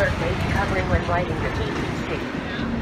surface covering when lighting the TTC.